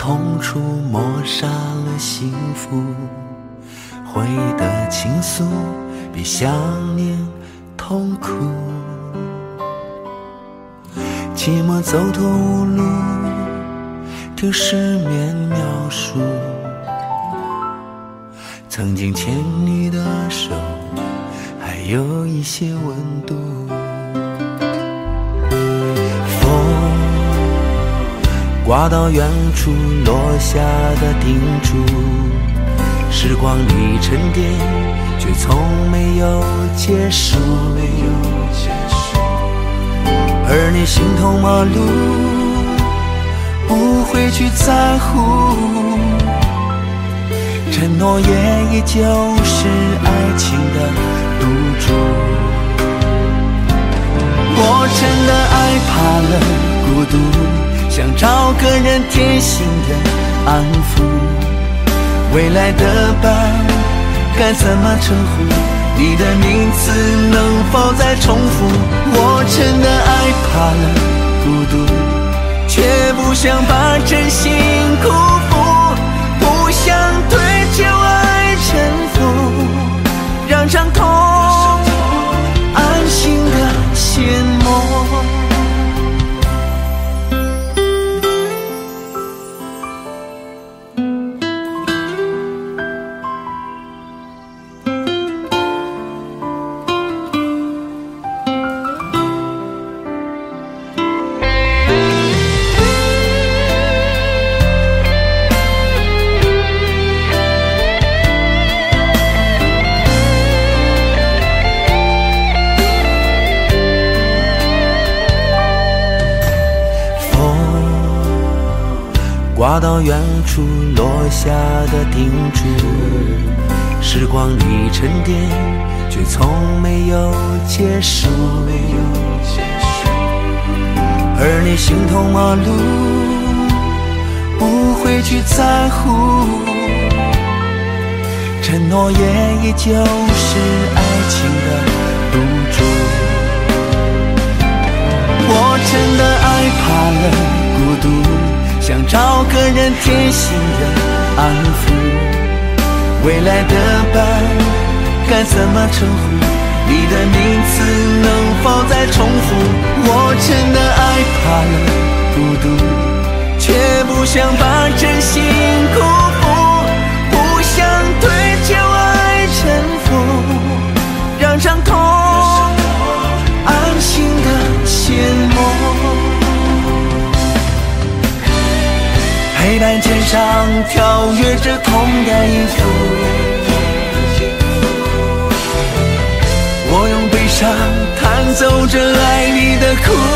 痛楚抹杀了幸福，回忆的情愫比想念痛苦。寂寞走投无路，听失眠描述，曾经牵你的手，还有一些温度。刮到远处落下的叮嘱，时光里沉淀，却从没有结束。而你心头马路，不会去在乎，承诺也依旧是爱情的赌注。我真的爱怕了孤独。想找个人贴心的安抚，未来的伴该怎么称呼？你的名字能否再重复？我真的爱怕了孤独，却不想把真心辜负，挂到远处落下的叮嘱，时光里沉淀，却从没有结束。而你心头马路，不会去在乎，承诺也依旧是爱情的赌注。我真的爱怕了孤独。想找个人贴心的安抚，未来的伴该怎么称呼？你的名字能否再重复？我真的爱怕了孤独，却不想把真心黑板键上跳跃着痛的音符，我用悲伤弹奏着爱你的苦。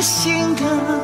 心的